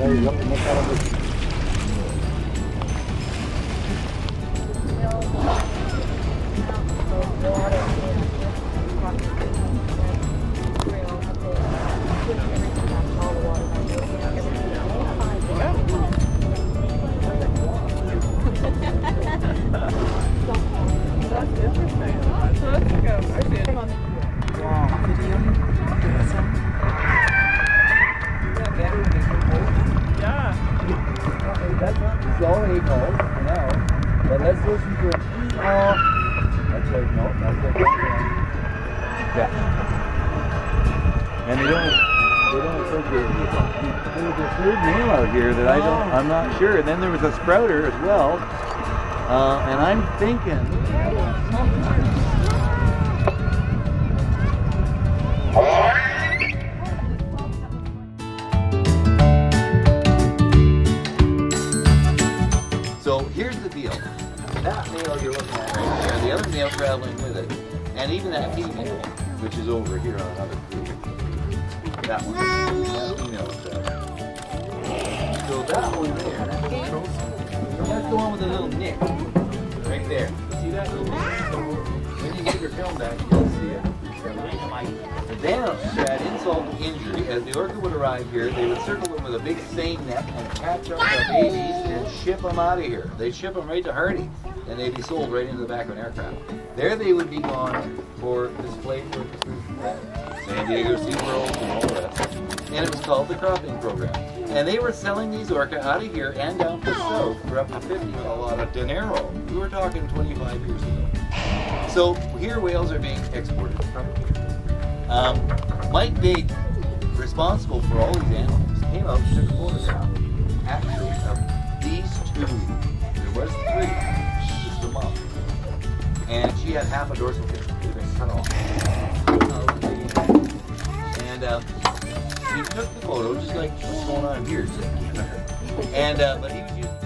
close. There you go. Look out of That's not the song he calls for now. But let's listen to it. Oh, that's right. No, that's it. Yeah. And they don't, they don't associate. There was a third name out here that I don't, I'm not sure. And then there was a sprouter as well. Uh, and I'm thinking. That you're looking at right there, the other male traveling with it, and even that female, which is over here on another crew. That one. That is. So that one there, that's the one with the little nick. Right there. See that? When you get your film back, you'll see it. Then, to add insult to injury, as the orca would arrive here, they would circle them with a big seine net and catch up the babies and ship them out of here. They'd ship them right to Hardy, and they'd be sold right into the back of an aircraft. There they would be gone for display purposes at San Diego SeaWorld and all that. And it was called the cropping program. And they were selling these orca out of here and down to south for up to 50 a lot of dinero. We were talking 25 years ago. So here whales are being exported from. Um, Mike Bigg, responsible for all these animals, came out and took a photograph, actually, of these two. There was three, just a mom. And she had half a dorsal fin. They'd been cut off. And uh, he took the photo, just like what's going on here. And, uh, but he was using